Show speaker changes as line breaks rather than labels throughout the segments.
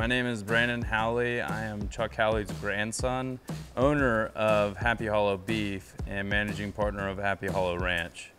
My name is Brandon Howley. I am Chuck Howley's grandson, owner of Happy Hollow Beef and managing partner of Happy Hollow Ranch.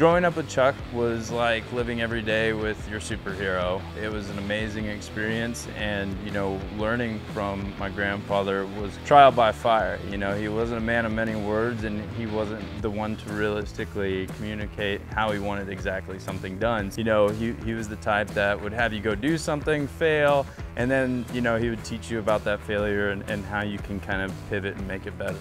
Growing up with Chuck was like living every day with your superhero. It was an amazing experience and, you know, learning from my grandfather was trial by fire. You know, he wasn't a man of many words and he wasn't the one to realistically communicate how he wanted exactly something done. You know, he, he was the type that would have you go do something, fail, and then, you know, he would teach you about that failure and, and how you can kind of pivot and make it better.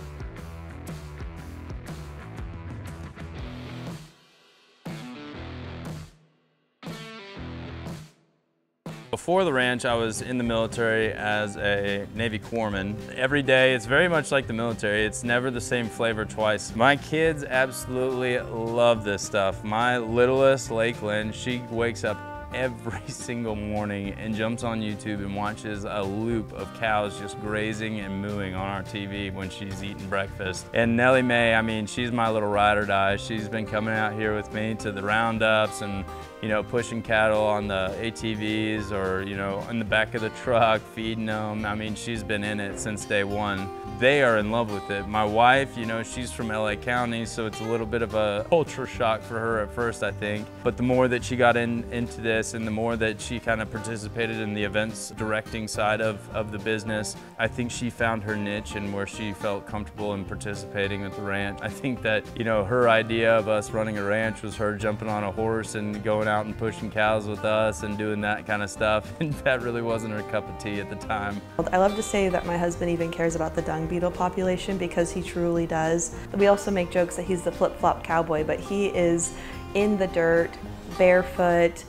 Before the ranch, I was in the military as a Navy corpsman. Every day, it's very much like the military. It's never the same flavor twice. My kids absolutely love this stuff. My littlest, Lakeland, she wakes up every single morning and jumps on YouTube and watches a loop of cows just grazing and mooing on our TV when she's eating breakfast. And Nellie Mae, I mean, she's my little ride or die. She's been coming out here with me to the roundups and you know, pushing cattle on the ATVs or, you know, in the back of the truck, feeding them. I mean, she's been in it since day one. They are in love with it. My wife, you know, she's from LA County, so it's a little bit of a culture shock for her at first, I think. But the more that she got in, into this and the more that she kind of participated in the events directing side of, of the business, I think she found her niche and where she felt comfortable in participating at the ranch. I think that, you know, her idea of us running a ranch was her jumping on a horse and going out and pushing cows with us and doing that kind of stuff. And that really wasn't her cup of tea at the time.
I love to say that my husband even cares about the dung beetle population because he truly does. We also make jokes that he's the flip-flop cowboy, but he is in the dirt, barefoot,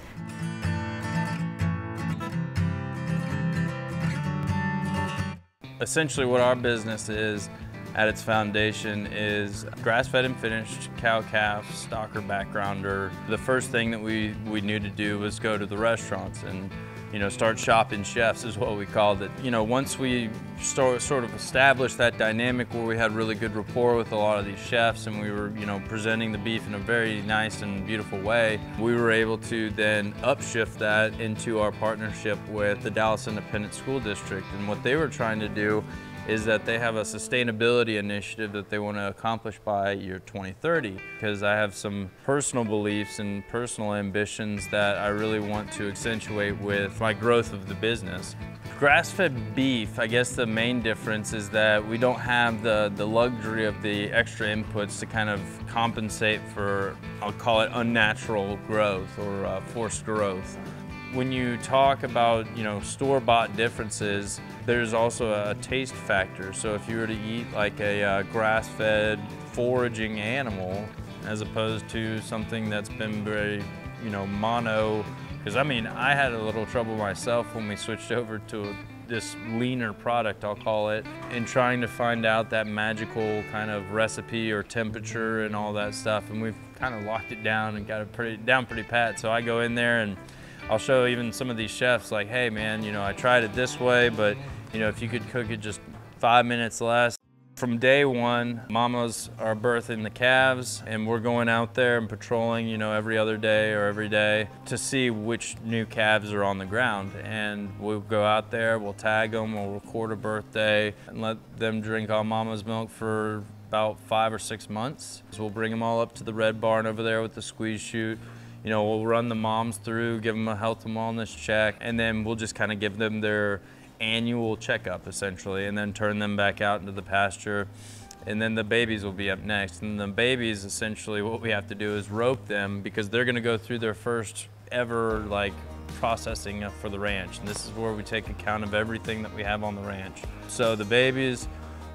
Essentially what our business is at its foundation is grass-fed and finished cow-calf stocker backgrounder. The first thing that we, we knew to do was go to the restaurants and you know, start shopping chefs is what we called it. You know, once we start, sort of established that dynamic where we had really good rapport with a lot of these chefs and we were, you know, presenting the beef in a very nice and beautiful way, we were able to then upshift that into our partnership with the Dallas Independent School District. And what they were trying to do is that they have a sustainability initiative that they want to accomplish by year 2030 because I have some personal beliefs and personal ambitions that I really want to accentuate with my growth of the business. Grass-fed beef, I guess the main difference is that we don't have the, the luxury of the extra inputs to kind of compensate for, I'll call it unnatural growth or uh, forced growth. When you talk about, you know, store-bought differences, there's also a taste factor. So if you were to eat like a uh, grass-fed foraging animal, as opposed to something that's been very, you know, mono, because I mean, I had a little trouble myself when we switched over to this leaner product, I'll call it, in trying to find out that magical kind of recipe or temperature and all that stuff. And we've kind of locked it down and got it pretty down pretty pat. So I go in there and I'll show even some of these chefs like, hey man, you know, I tried it this way, but you know, if you could cook it just five minutes less. From day one, mamas are birthing the calves and we're going out there and patrolling, you know, every other day or every day to see which new calves are on the ground. And we'll go out there, we'll tag them, we'll record a birthday and let them drink all mama's milk for about five or six months. So we'll bring them all up to the red barn over there with the squeeze chute you know, we'll run the moms through, give them a health and wellness check, and then we'll just kind of give them their annual checkup essentially, and then turn them back out into the pasture. And then the babies will be up next. And the babies, essentially, what we have to do is rope them because they're going to go through their first ever like processing for the ranch. And this is where we take account of everything that we have on the ranch. So the babies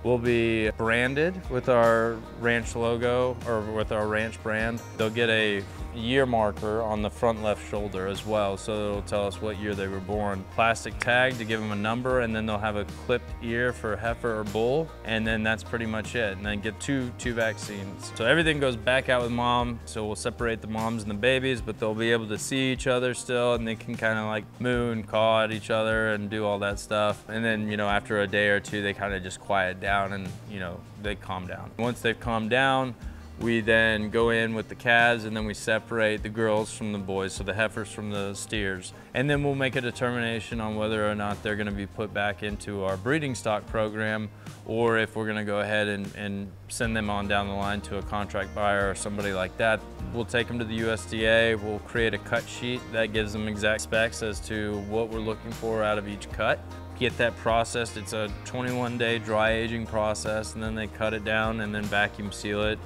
will be branded with our ranch logo or with our ranch brand. They'll get a year marker on the front left shoulder as well, so it'll tell us what year they were born. Plastic tag to give them a number, and then they'll have a clipped ear for heifer or bull, and then that's pretty much it. And then get two, two vaccines. So everything goes back out with mom, so we'll separate the moms and the babies, but they'll be able to see each other still, and they can kind of like moo and caw at each other and do all that stuff. And then, you know, after a day or two, they kind of just quiet down and, you know, they calm down. Once they've calmed down, We then go in with the calves and then we separate the girls from the boys, so the heifers from the steers. And then we'll make a determination on whether or not they're gonna be put back into our breeding stock program or if we're gonna go ahead and, and send them on down the line to a contract buyer or somebody like that. We'll take them to the USDA, we'll create a cut sheet that gives them exact specs as to what we're looking for out of each cut get that processed. It's a 21 day dry aging process and then they cut it down and then vacuum seal it.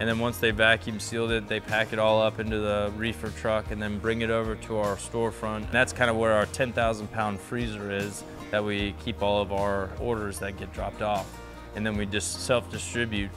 And then once they vacuum sealed it, they pack it all up into the reefer truck and then bring it over to our storefront. And that's kind of where our 10,000 pound freezer is that we keep all of our orders that get dropped off. And then we just self-distribute